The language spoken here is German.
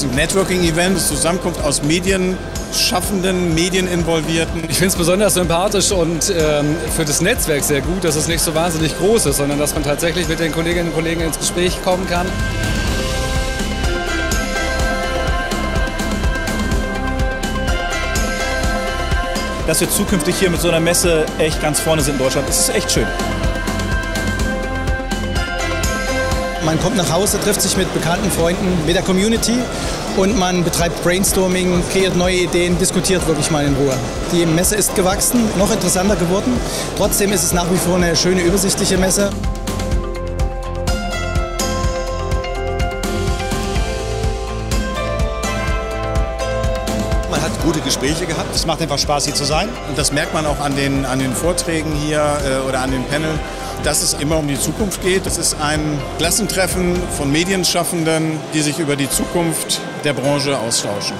Networking-Event, Zusammenkunft aus Medienschaffenden, Medieninvolvierten. Ich finde es besonders sympathisch und ähm, für das Netzwerk sehr gut, dass es nicht so wahnsinnig groß ist, sondern dass man tatsächlich mit den Kolleginnen und Kollegen ins Gespräch kommen kann. dass wir zukünftig hier mit so einer Messe echt ganz vorne sind in Deutschland. Das ist echt schön. Man kommt nach Hause, trifft sich mit bekannten Freunden, mit der Community und man betreibt Brainstorming, kreiert neue Ideen, diskutiert wirklich mal in Ruhe. Die Messe ist gewachsen, noch interessanter geworden. Trotzdem ist es nach wie vor eine schöne, übersichtliche Messe. Man hat gute Gespräche gehabt. Es macht einfach Spaß, hier zu sein. Und das merkt man auch an den, an den Vorträgen hier äh, oder an den Panel, dass es immer um die Zukunft geht. Es ist ein Klassentreffen von Medienschaffenden, die sich über die Zukunft der Branche austauschen.